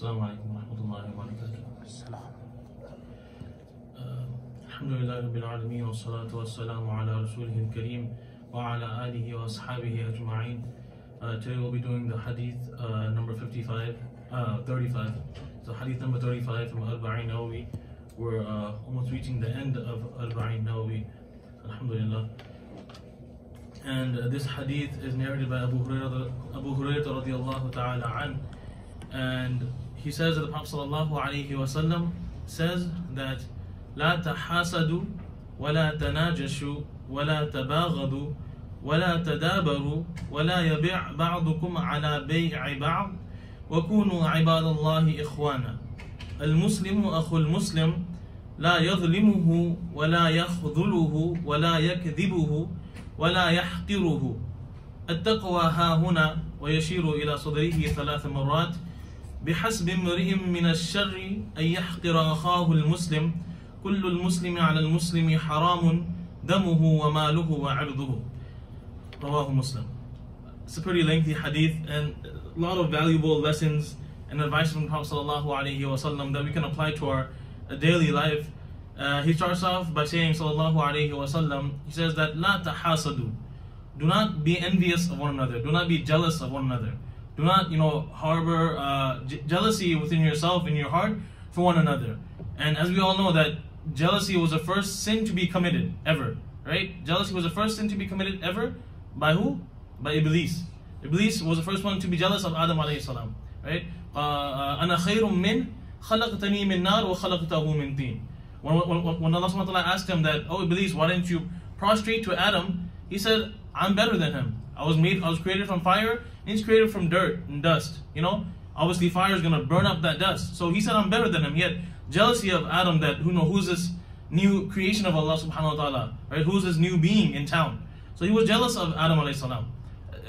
السلام عليكم ورحمة الله Alhamdulillah السلام الحمد لله رب العالمين والصلاة والسلام على رسوله wa ala Alihi وأصحابه أجمعين uh, Today we'll be doing the hadith uh, number 55, uh, 35 So hadith number 35 from Al-Arba'in Nawawi. We're uh, almost reaching the end of Al-Arba'in Nawawi. Alhamdulillah. And uh, this hadith is narrated by Abu Hurairah, Abu radiallahu ta'ala an. And he says that the Prophet sallallahu alayhi wasallam says that لا تحاسدوا ولا تناجشوا ولا تباغضوا ولا تدابروا ولا يبيع بعضكم على بيع بعض وكونوا عباد الله إخوانا المسلم أخو المسلم لا يظلمه ولا يخذله ولا يكذبه ولا يحقره التقوى ها هنا ويشير إلى صدره ثلاث مرات بحسب امرئ من الشر أن يحقر أخاه المسلم كل المسلم على المسلم حرام دمه وماله وعرضه رواه مسلم It's a pretty lengthy hadith and a lot of valuable lessons and advice from Prophet ﷺ that we can apply to our daily life. Uh, he starts off by saying, Sallallahu Alaihi Wasallam, he says that, La tahasadu. Do not be envious of one another. Do not be jealous of one another. Do not, you know, harbor uh, j- jealousy within yourself in your heart for one another. And as we all know that jealousy was the first sin to be committed ever, right? Jealousy was the first sin to be committed ever by who? By Iblis. Iblis was the first one to be jealous of Adam alayhi salam, right? أنا خير من خلقتني من نار وخلقته من طين. When, when, when Allah subhanahu wa ta'ala asked him that, oh Iblis, why didn't you prostrate to Adam? He said, I'm better than him. I was made, I was created from fire, and he's created from dirt and dust. You know, obviously fire is gonna burn up that dust. So he said, I'm better than him. Yet jealousy of Adam that who know who's this new creation of Allah subhanahu wa ta'ala, right? Who's this new being in town? So he was jealous of Adam alayhi salam.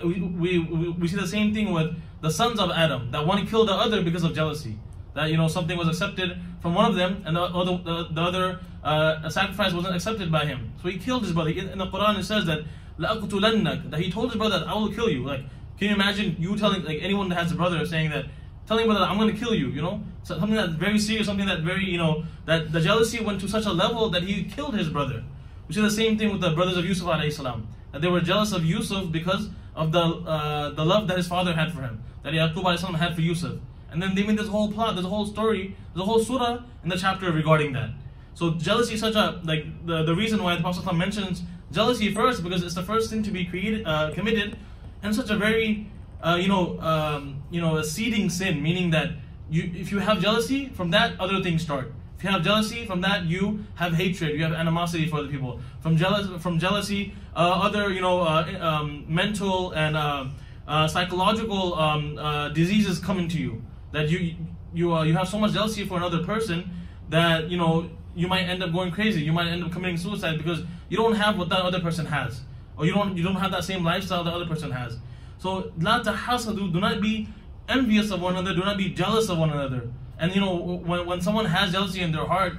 We, we, we, we see the same thing with the sons of Adam, that one killed the other because of jealousy. That you know something was accepted from one of them, and the other the, the other uh, sacrifice wasn't accepted by him. So he killed his brother. In the Quran it says that لَأَقْتُلَنَّكَ that he told his brother, I will kill you. Like, can you imagine you telling like anyone that has a brother saying that, telling brother, I'm going to kill you. You know, so something that's very serious, something that very you know that the jealousy went to such a level that he killed his brother. We see the same thing with the brothers of Yusuf alayhi salam. That they were jealous of Yusuf because of the uh, the love that his father had for him, that Yaqub alayhi salam had for Yusuf. And then they made this whole plot, this whole story, there's a whole surah in the chapter regarding that. So jealousy is such a like the, the reason why the Prophet mentions jealousy first because it's the first thing to be created uh, committed, and such a very uh, you know um, you know a seeding sin, meaning that you if you have jealousy from that other things start. If you have jealousy from that you have hatred, you have animosity for other people. From jealous from jealousy, uh, other you know uh, um, mental and uh, uh, psychological um, diseases come into you that you you you have so much jealousy for another person that you know you might end up going crazy. You might end up committing suicide because you don't have what that other person has, or you don't you don't have that same lifestyle the other person has. So la tahasadu, do not be envious of one another. Do not be jealous of one another. And you know when when someone has jealousy in their heart,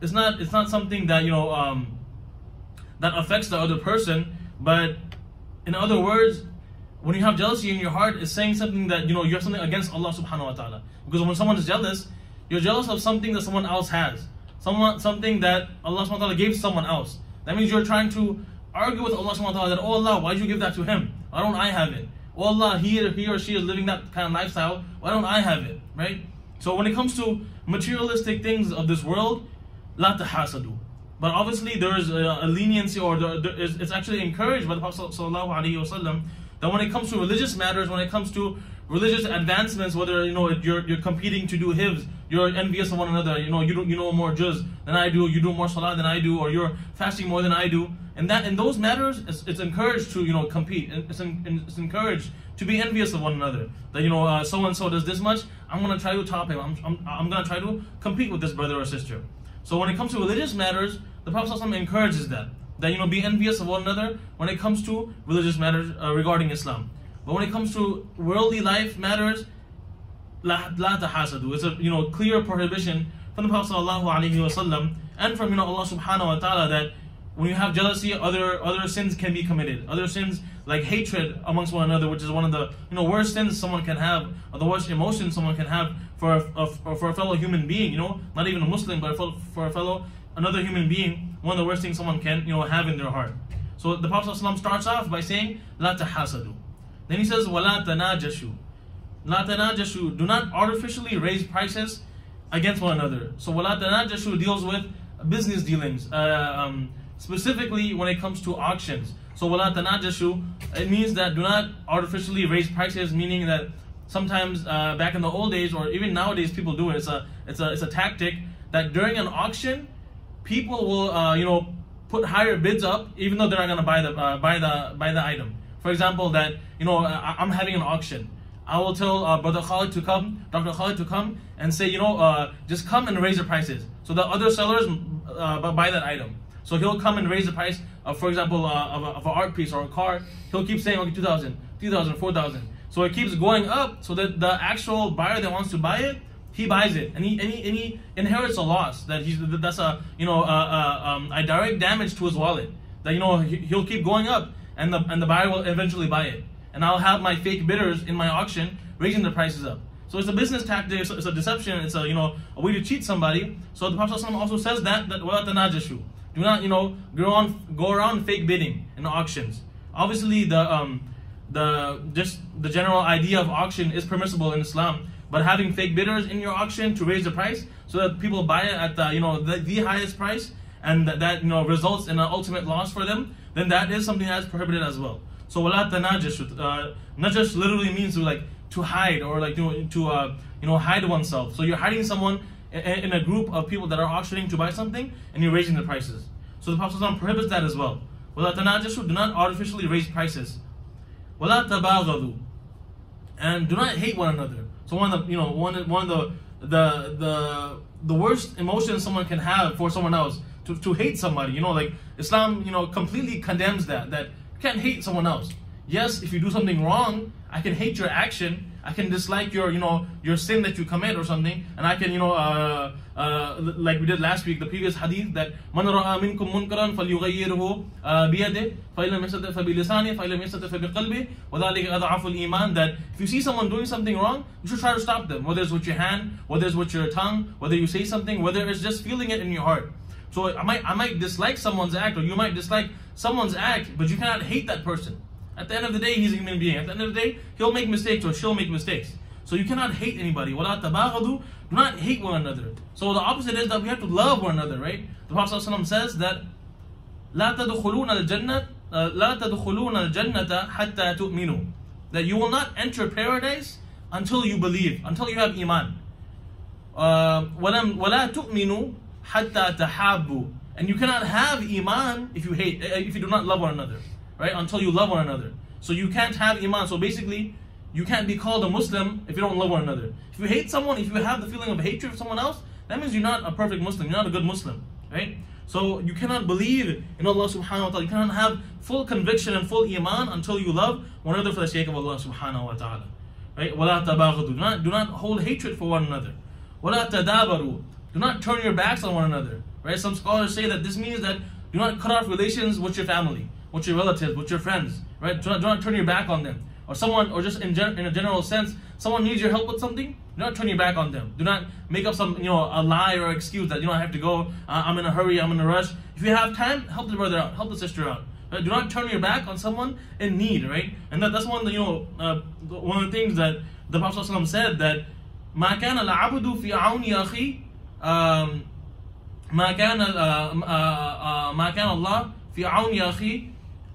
it's not it's not something that you know um, that affects the other person, but in other words, when you have jealousy in your heart, it's saying something that you know you have something against Allah subhanahu wa ta'ala. Because when someone is jealous, you're jealous of something that someone else has. Someone something that Allah wa gave someone else. That means you're trying to argue with Allah wa that, oh Allah, why did you give that to him? Why don't I have it? Oh Allah, he, he or she is living that kind of lifestyle, why don't I have it? Right? So when it comes to materialistic things of this world, la tahasadu. But obviously there is a, a leniency or there, there is, it's actually encouraged by the Prophet wasallam that when it comes to religious matters, when it comes to religious advancements, whether you know you're you're competing to do hifz, you're envious of one another. You know you do you know more juz than I do, you do more salah than I do, or you're fasting more than I do. And that in those matters, it's, it's encouraged to you know compete. It's, it's encouraged to be envious of one another. That you know so and so does this much, I'm gonna try to top him. I'm, I'm I'm gonna try to compete with this brother or sister. So when it comes to religious matters, the Prophet encourages that that you know be envious of one another when it comes to religious matters uh, regarding Islam. But when it comes to worldly life matters, la. It's a you know clear prohibition from the Prophet and from you know Allah subhanahu wa taala that when you have jealousy, other other sins can be committed. Other sins like hatred amongst one another, which is one of the you know worst sins someone can have, or the worst emotion someone can have for a, a, for a fellow human being. You know, not even a Muslim, but for a fellow another human being. One of the worst things someone can you know have in their heart. So the Prophet ﷺ starts off by saying, "La tahasadu." Then he says, "Wala tanajashu." Tanajashu. Do not artificially raise prices against one another. So wala deals with business dealings. Uh, um, specifically when it comes to auctions. So wala it means that do not artificially raise prices, meaning that sometimes uh, back in the old days or even nowadays people do it. It's a it's a it's a tactic that during an auction, people will uh, you know put higher bids up even though they're not gonna buy the uh, buy the buy the item. For example, that you know I, am having an auction. I will tell uh, Brother Khalid to come, Dr. Khalid to come, and say, you know, uh, just come and raise the prices so the other sellers uh, buy that item. So he'll come and raise the price, for example, uh, of, a, of an art piece or a car. He'll keep saying, okay, 2,000, 3,000, 4,000. So it keeps going up so that the actual buyer that wants to buy it, he buys it and he, and he, and he inherits a loss that he's that's a you know a, um, a direct damage to his wallet that you know he'll keep going up and the and the buyer will eventually buy it and I'll have my fake bidders in my auction raising the prices up so it's a business tactic it's a, deception it's a you know a way to cheat somebody so the Prophet also says that that do not, you know, go on go around fake bidding in auctions. Obviously, the um, the just the general idea of auction is permissible in Islam, but having fake bidders in your auction to raise the price so that people buy it at the you know the, the highest price and that, that you know results in an ultimate loss for them, then that is something that's prohibited as well. So wala tanajish, uh, najash literally means to like to hide or like to to uh, you know hide oneself. So you're hiding someone in a group of people that are auctioning to buy something and you're raising the prices. So the Prophet prohibits that as well. وَلَا تَنَاجَشُوا Do not artificially raise prices. وَلَا تَبَاغَضُوا And do not hate one another. So one of the, you know, one, one of the, the, the, the worst emotions someone can have for someone else, to, to hate somebody, you know, like Islam, you know, completely condemns that, that can't hate someone else. Yes, if you do something wrong, I can hate your action, I can dislike your, you know, your sin that you commit or something, and I can, you know, uh, uh, like we did last week, the previous hadith that man ra'a minkum munkaran falyughayyirhu biyadihi fa illam yastati fa bilisanihi fa illam wa al-iman that if you see someone doing something wrong, you should try to stop them, whether it's with your hand, whether it's with your tongue, whether you say something, whether it's just feeling it in your heart. So I might I might dislike someone's act or you might dislike someone's act, but you cannot hate that person. At the end of the day, he's a human being. At the end of the day, he'll make mistakes or she'll make mistakes. So you cannot hate anybody. وَلَا تَبَاغَضُوا Do not hate one another. So the opposite is that we have to love one another, right? The Prophet ﷺ says that لا تدخلون الجنة لا تدخلون الجنة حتى تؤمنوا that you will not enter paradise until you believe, until you have iman. وَلَا تُؤْمِنُوا حَتَّى تَحَابُّوا And you cannot have iman if you hate, eh, if you do not love one another, right? Until you love one another. So you can't have iman. So basically, you can't be called a Muslim if you don't love one another. If you hate someone, if you have the feeling of hatred for someone else, that means you're not a perfect Muslim. You're not a good Muslim, right? So you cannot believe in Allah subhanahu wa ta'ala. You cannot have full conviction and full iman until you love one another for the sake of Allah subhanahu wa ta'ala. Right? Do not, do not hold hatred for one another. Do not turn your backs on one another. Right? Some scholars say that this means that do not cut off relations with your family with your relatives, with your friends, right? Do not, do not turn your back on them. Or someone, or just in, gen, in a general sense, someone needs your help with something, do not turn your back on them. Do not make up some, you know, a lie or excuse that you don't have to go, uh, I'm in a hurry, I'm in a rush. If you have time, help the brother out, help the sister out. Right? Do not turn your back on someone in need, right? And that, that's one of the, you know, uh, one of the things that the Prophet ﷺ said that ما كان العبد في عون أخي ما كان ما كان الله في عون أخي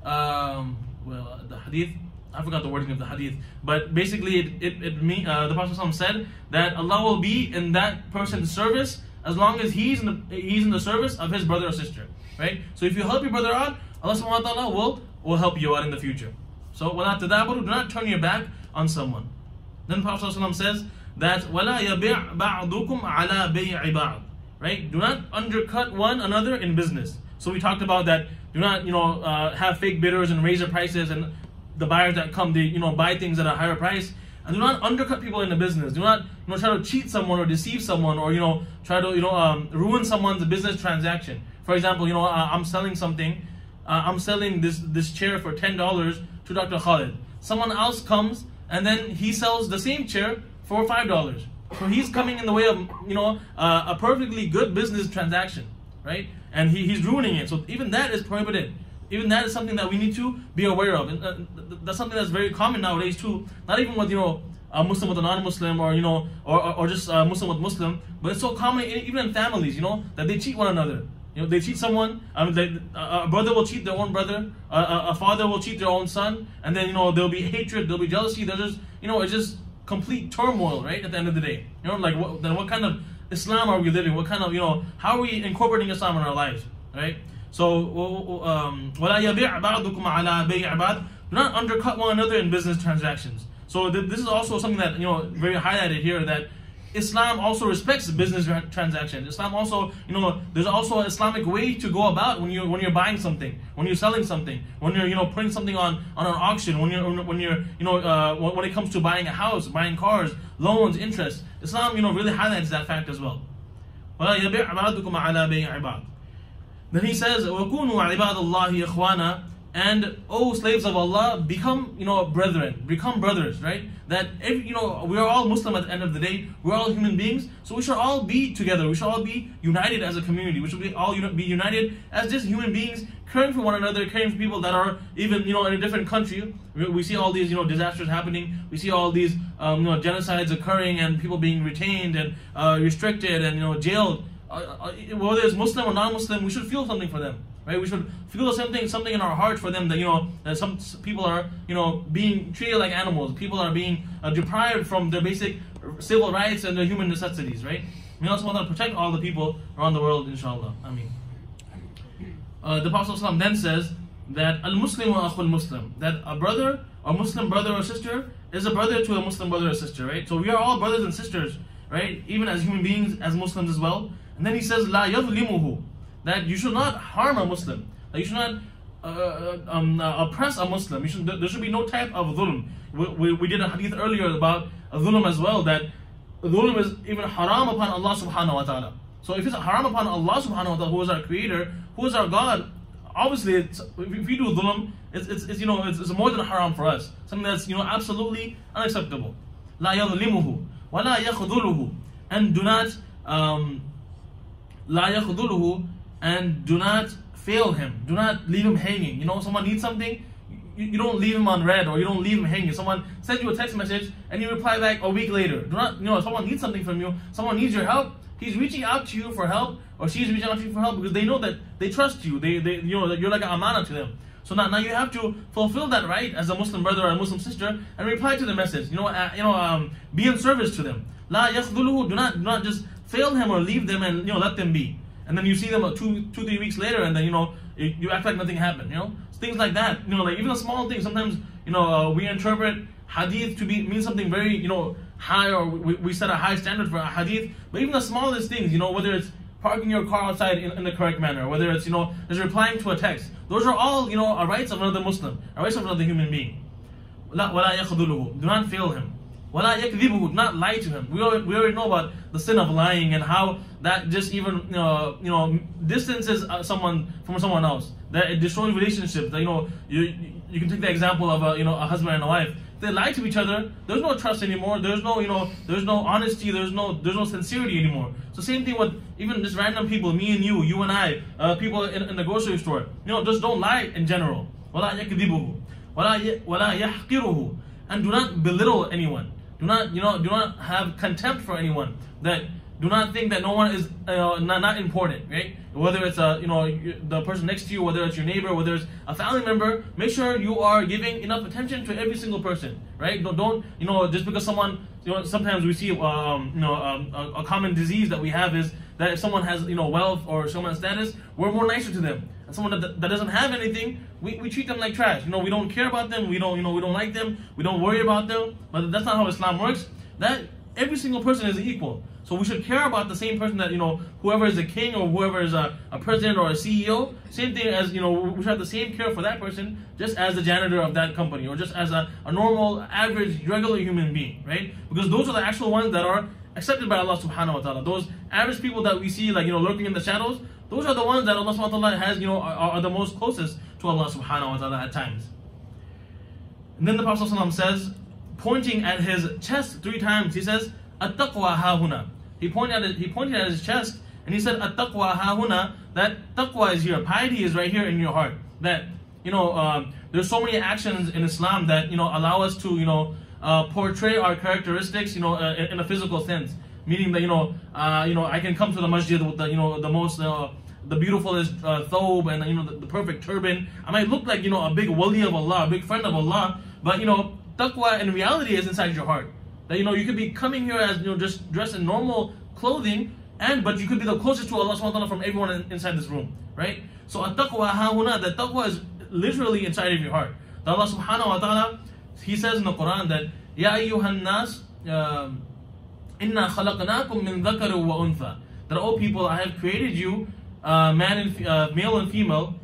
um, well, the hadith, I forgot the wording of the hadith, but basically it, it, it mean, uh, the Prophet said that Allah will be in that person's service as long as he's in the he's in the service of his brother or sister. Right? So if you help your brother out, Allah subhanahu wa ta'ala will, will help you out in the future. So وَلَا تَدَابُرُ Do not turn your back on someone. Then the Prophet says that وَلَا يَبِعْ بَعْضُكُمْ عَلَى بَيْعِ بَعْضٍ Right? Do not undercut one another in business. So we talked about that do not, you know, uh, have fake bidders and raise their prices and the buyers that come, they, you know, buy things at a higher price. And do not undercut people in the business. Do not, you know, try to cheat someone or deceive someone or, you know, try to, you know, um, ruin someone's business transaction. For example, you know, uh, I'm selling something. Uh, I'm selling this this chair for ten dollars to Dr. Khalid. Someone else comes and then he sells the same chair for five dollars. So he's coming in the way of you know uh, a perfectly good business transaction, right? And he, he's ruining it. So even that is prohibited. Even that is something that we need to be aware of. And uh, that's something that's very common nowadays too. Not even with you know a Muslim with a non-Muslim, or you know, or, or, or just a Muslim with Muslim, but it's so common even in families, you know, that they cheat one another. You know, they cheat someone. I mean, they, a brother will cheat their own brother. A, a, a, father will cheat their own son, and then you know there'll be hatred, there'll be jealousy. There's just you know it's just complete turmoil, right? At the end of the day, you know, like what, then what kind of Islam are we living? What kind of you know how are we incorporating Islam in our lives, right? So, um, Do not undercut one another in business transactions. So th- this is also something that you know very highlighted here that Islam also respects business transactions. Islam also, you know, there's also an Islamic way to go about when you when you're buying something, when you're selling something, when you're you know putting something on on an auction, when you're when you're you know uh, when it comes to buying a house, buying cars, loans, interest. Islam, you know, really highlights that fact as well. Then he says, وَكُونُوا عِبَادَ اللَّهِ إِخْوَانًا and oh slaves of Allah, become you know brethren, become brothers, right? That every, you know we are all Muslim at the end of the day. We're all human beings, so we should all be together. We should all be united as a community. We should be all be united as just human beings, caring for one another, caring for people that are even you know in a different country. We, we see all these you know disasters happening. We see all these um, you know genocides occurring and people being retained and uh, restricted and you know jailed. Uh, uh, whether it's Muslim or non-Muslim, we should feel something for them right? We should feel the same thing, something in our heart for them that you know that some people are you know being treated like animals. People are being uh, deprived from their basic civil rights and their human necessities, right? We also want to protect all the people around the world, inshallah. I mean, uh, the Prophet ﷺ then says that al Muslim wa akhul Muslim, that a brother, a Muslim brother or sister, is a brother to a Muslim brother or sister, right? So we are all brothers and sisters, right? Even as human beings, as Muslims as well. And then he says, La yadlimuhu that you should not harm a Muslim, that you should not uh, uh um, uh, oppress a Muslim. Should, there should be no type of dhulm. We, we, we, did a hadith earlier about a dhulm as well, that dhulm is even haram upon Allah subhanahu wa ta'ala. So if it's haram upon Allah subhanahu wa ta'ala, who is our creator, who is our God, obviously if we do dhulm, it's, it's, it's, you know, it's, it's, more than haram for us. Something that's, you know, absolutely unacceptable. لا يظلمه ولا يخذله and do not um, لا يخذله and do not fail him. Do not leave him hanging. You know, someone needs something, you, you don't leave him on read or you don't leave him hanging. Someone sends you a text message and you reply back a week later. Do not, you know, someone needs something from you, someone needs your help, he's reaching out to you for help or she's reaching out to you for help because they know that they trust you. They, they you know, that you're like an amana to them. So now, now you have to fulfill that right as a Muslim brother or a Muslim sister and reply to the message. You know, uh, you know, um, be in service to them. La yakhduluhu, do not, do not just fail him or leave them and you know let them be and then you see them two, two, three weeks later, and then you know you, act like nothing happened. You know things like that. You know, like even a small thing. Sometimes you know uh, we interpret hadith to be mean something very you know high, or we, we set a high standard for a hadith. But even the smallest things, you know, whether it's parking your car outside in, in the correct manner, whether it's you know just replying to a text, those are all you know rights of another Muslim, rights of another human being. Do not fail him. وَلَا يَكْذِبُهُ Not lie to him. We already, we already know about the sin of lying and how that just even, you know, you know distances uh, someone from someone else. That it destroys relationships. That, you know, you, you can take the example of a, you know, a husband and a wife. They lie to each other. There's no trust anymore. There's no, you know, there's no honesty. There's no, there's no sincerity anymore. So same thing with even just random people, me and you, you and I, uh, people in, in the grocery store. You know, just don't lie in general. وَلَا يَكْذِبُهُ وَلَا يَحْقِرُهُ And do not belittle anyone. do not, you know, do not have contempt for anyone. That do not think that no one is uh, not, not important, right? Whether it's a, you know, the person next to you, whether it's your neighbor, whether it's a family member, make sure you are giving enough attention to every single person, right? Don't, don't you know, just because someone, you know, sometimes we see, um, you know, um, a, a common disease that we have is that if someone has, you know, wealth or someone status, we're more nicer to them and someone that, that doesn't have anything, we, we treat them like trash. You know, we don't care about them. We don't, you know, we don't like them. We don't worry about them. But that's not how Islam works. That every single person is equal. So we should care about the same person that, you know, whoever is a king or whoever is a, a president or a CEO, same thing as, you know, we should have the same care for that person just as the janitor of that company or just as a, a normal, average, regular human being, right? Because those are the actual ones that are accepted by Allah subhanahu wa ta'ala. Those average people that we see, like, you know, lurking in the shadows, those are the ones that Allah subhanahu wa ta'ala has, you know, are, are the most closest to Allah subhanahu wa ta'ala at times. And then the Prophet says, pointing at his chest three times, he says, At-taqwa hahuna. He pointed at it, he pointed at his chest and he said, At-taqwa hahuna, that taqwa is here, piety is right here in your heart. That, you know, uh, there's so many actions in Islam that, you know, allow us to, you know, uh, portray our characteristics, you know, uh, in a physical sense. Meaning that, you know, uh, you know, I can come to the masjid with the, you know, the most, uh, the beautifulest uh, thobe and, you know, the, the, perfect turban. I might look like, you know, a big wali of Allah, a big friend of Allah, but, you know, taqwa in reality is inside your heart. That, you know, you could be coming here as, you know, just dressed in normal clothing, and but you could be the closest to Allah subhanahu wa ta'ala from everyone in, inside this room, right? So at-taqwa hahuna, the taqwa is literally inside of your heart. That Allah subhanahu wa ta'ala, He says in the Quran that, Ya ayyuhan nas, um, inna khalaqnakum min dhakar wa untha. That, oh people, I have created you, uh, man and uh, male and female,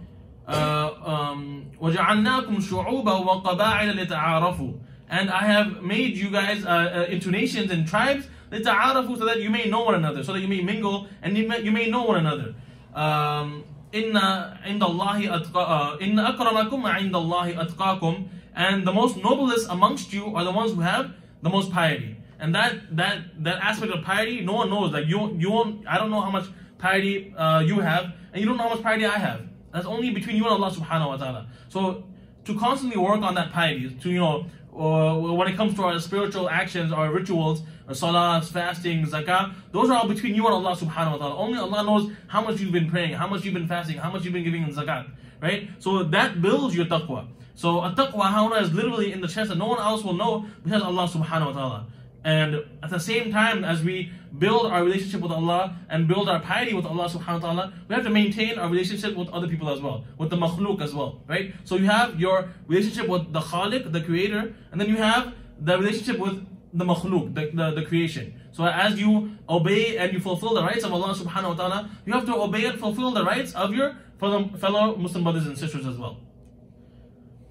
uh, um, وَجَعَلْنَاكُمْ شُعُوبًا وَقَبَائِلَ لِتَعَارَفُوا And I have made you guys uh, uh, into nations and tribes لِتَعَارَفُوا so that you may know one another, so that you may mingle and you may, you may know one another. Um, inna indallahi atqa, inna akramakum indallahi atqakum and the most noblest amongst you are the ones who have the most piety and that that that aspect of piety no one knows like you you won't i don't know how much piety uh, you have and you don't know how much piety i have that's only between you and allah subhanahu wa ta'ala so to constantly work on that piety to you know uh, when it comes to our spiritual actions our rituals our salahs, fasting, zakah, those are all between you and Allah subhanahu wa ta'ala. Only Allah knows how much you've been praying, how much you've been fasting, how much you've been giving in zakat. Right? So that builds your taqwa. So a taqwa is literally in the chest that no one else will know because Allah subhanahu wa ta'ala. And at the same time, as we build our relationship with Allah and build our piety with Allah subhanahu wa ta'ala, we have to maintain our relationship with other people as well, with the makhluk as well, right? So you have your relationship with the khaliq, the creator, and then you have the relationship with the makhluk, the, the, the, creation. So as you obey and you fulfill the rights of Allah subhanahu wa ta'ala, you have to obey and fulfill the rights of your fellow, fellow Muslim brothers and sisters as well.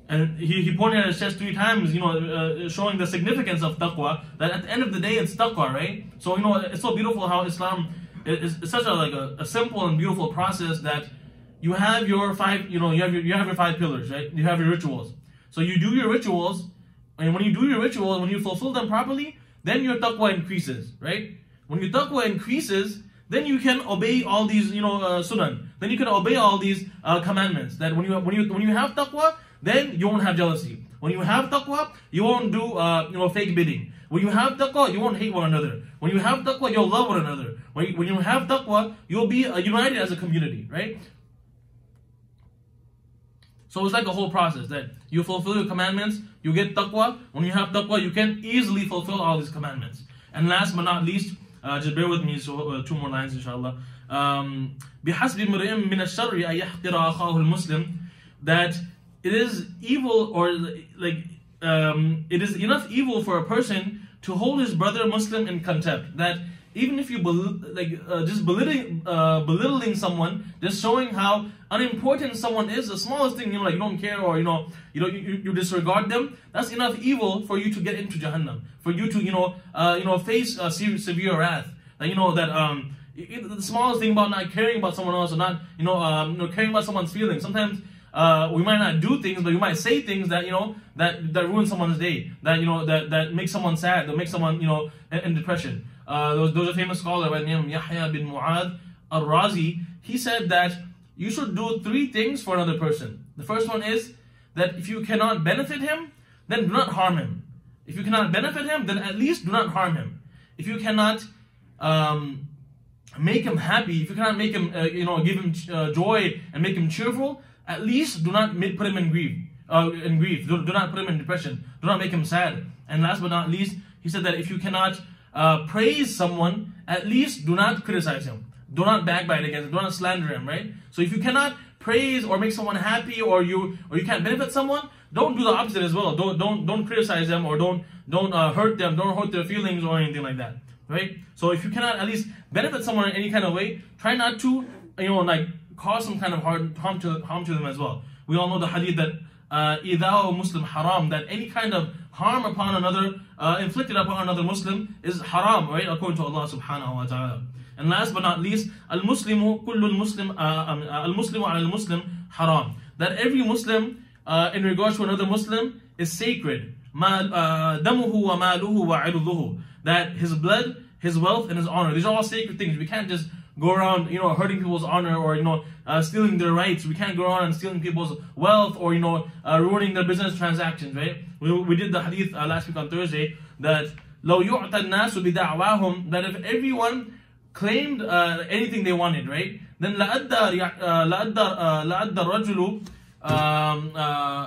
And he, he pointed at his chest three times, you know, uh, showing the significance of taqwa, that at the end of the day it's taqwa, right? So, you know, it's so beautiful how Islam is, is such a, like a, a simple and beautiful process that you have your five, you know, you have your, you have your five pillars, right? You have your rituals. So you do your rituals, and when you do your rituals, when you fulfill them properly, then your taqwa increases, right? When your taqwa increases, then you can obey all these, you know, uh, sunan. Then you can obey all these uh, commandments. That when you when you when you have taqwa, then you won't have jealousy. When you have taqwa, you won't do, uh, you know, fake bidding. When you have taqwa, you won't hate one another. When you have taqwa, you'll love one another. When you, when you have taqwa, you'll be uh, united as a community, right? So it's like a whole process that you fulfill your commandments, you get taqwa. When you have taqwa, you can easily fulfill all these commandments. And last but not least, uh, just bear with me, so uh, two more lines, inshallah. Um, بحسب امرئ من الشر أن يحقر أخاه المسلم that it is evil or like um, it is enough evil for a person to hold his brother Muslim in contempt that even if you bel- like uh, just belittling uh, belittling someone, just showing how unimportant someone is, the smallest thing, you know, like you don't care or you know, you know, you, you disregard them. That's enough evil for you to get into Jahannam, for you to you know, uh, you know, face severe, severe wrath. Like you know that um, the smallest thing about not caring about someone else or not, you know, um, you know, caring about someone's feelings. Sometimes. Uh, we might not do things, but we might say things that you know that that ruin someone's day, that you know that that make someone sad, that make someone you know in, in depression. Uh, there, was, there was a famous scholar by the name of Yahya bin Mu'adh al-Razi. He said that you should do three things for another person. The first one is that if you cannot benefit him, then do not harm him. If you cannot benefit him, then at least do not harm him. If you cannot um, make him happy, if you cannot make him, uh, you know, give him uh, joy and make him cheerful, at least do not put him in grief. Uh, in grief. Do, do not put him in depression. Do not make him sad. And last but not least, he said that if you cannot uh, praise someone, at least do not criticize him. Do not backbite against him. Do not slander him, right? So if you cannot praise or make someone happy or you or you can't benefit someone, don't do the opposite as well. Don't don't don't criticize them or don't don't uh, hurt them. Don't hurt their feelings or anything like that, right? So if you cannot at least benefit someone in any kind of way, try not to you know like cause some kind of harm to harm to them as well. We all know the hadith that uh, Muslim haram, that any kind of harm upon another, uh, inflicted upon another Muslim is haram, right? According to Allah subhanahu wa ta'ala. And last but not least, al-Muslimu kullu al-Muslim, uh, um, uh, al-Muslimu al-Muslim haram. That every Muslim, uh, in regards to another Muslim, is sacred. Wa maluhu wa That his blood, his wealth, and his honor. These are all sacred things. We can't just go around, you know, hurting people's honor or, you know, uh, stealing their rights. We can't go around and stealing people's wealth or, you know, uh, ruining their business transactions, right? We, we did the hadith uh, last week on Thursday that لو يعطى الناس بدعواهم that if everyone claimed uh, anything they wanted, right? Then لأدى لأدى لأدى الرجل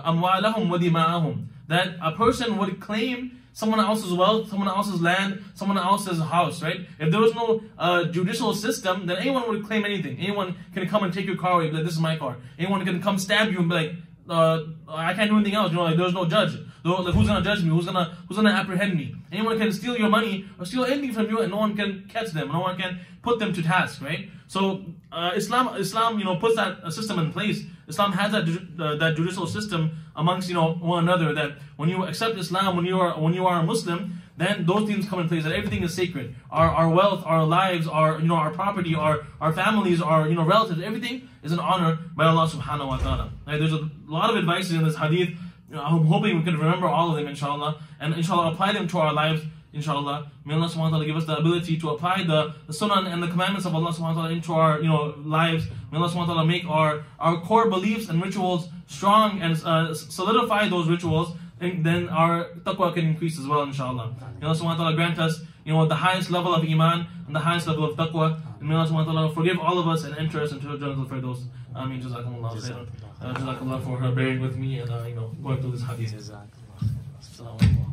أموالهم ودماءهم that a person would claim someone else's wealth, someone else's land, someone else's house, right? If there was no uh, judicial system, then anyone would claim anything. Anyone can come and take your car away, be like, this is my car. Anyone can come stab you and be like, uh, I can't do anything else. You know, like there's no judge. Like, who's gonna judge me? Who's gonna who's gonna apprehend me? Anyone can steal your money or steal anything from you, and no one can catch them. No one can put them to task, right? So uh, Islam, Islam, you know, puts that system in place. Islam has that uh, that judicial system amongst you know one another. That when you accept Islam, when you are when you are a Muslim, then those things come in place. That everything is sacred. Our our wealth, our lives, our you know our property, our our families, our you know relatives, everything is an honor by Allah Subhanahu wa Taala. Right? There's a lot of advices in this hadith. You know, I'm hoping we can remember all of them, inshallah, and inshallah apply them to our lives inshallah. May Allah subhanahu wa ta'ala give us the ability to apply the, the sunnah and the commandments of Allah subhanahu wa ta'ala into our you know lives. May Allah subhanahu wa ta'ala make our, our core beliefs and rituals strong and uh, solidify those rituals and then our taqwa can increase as well inshallah. May Allah subhanahu wa ta'ala grant us you know the highest level of iman and the highest level of taqwa. And may Allah subhanahu wa ta'ala forgive all of us and enter us into the Jannah al-Firdaus. Ameen. Jazakumullah khairan. Uh, Jazakallah for her bearing with me and uh, you know going through this hadith. Assalamu